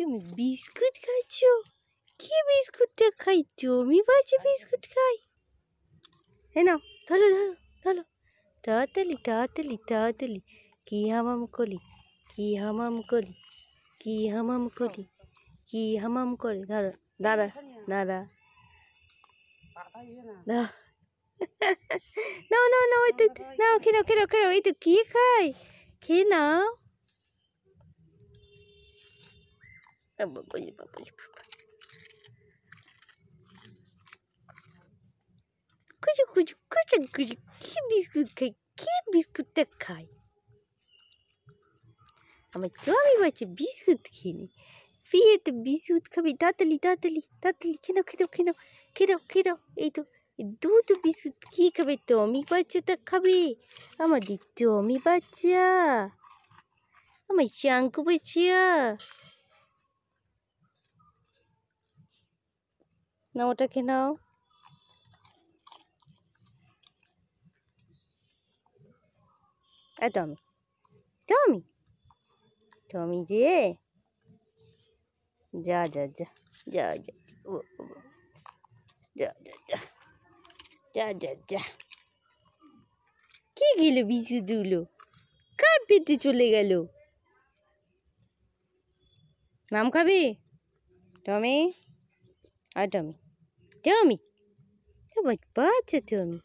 তুমি বিস্কুট খাচ্ছ কি বিস্কুটটা খাই? তুমি বাচ্চা বিস্কুট খাই। হ্যাঁ নাও, ধরো ধরো ধরো। তাড়াতাড়ি তাড়াতাড়ি তাড়াতাড়ি। কি হামাম করি? কি হামাম করি? কি হামাম করি? কি হামাম করে? ধরো, দাদা দাদা। নাও নাও নাও, ওই তো নাও, খেয়ে নাও, খেয়ে এই তো, কি খাই? খেয়ে নাও। বাবাজি বাবাজি কুচু কুচু কুচু কুচু কি বিস্কুট খাই কি বিস্কুটটা খাই আমার জমি বাচ্চা বিস্কুট খেয়ে ফিরে তো বিস্কুট খাবি তাড়াতাড়ি তাড়াতাড়ি তাড়াতাড়ি খেয়ে নাও খেয়ে নাও খেয়ে নাও খেয়ে নাও এই তো দুধ বিস্কুট কি খাবে টমি বাচ্চাটা খাবে আমাদের টমি বাচ্চা আমার চাঙ্কু বাচ্চা না ওটা খেয়ে নাও? টমি টমি টমি যা যা যা যা যা ও, যা যা যা যা যা যা। কি গেল বিছু দুলো? কার পেটে চলে গেল? নাম খাবি? টমি? আর টমি। টমি বাচ্চা টমি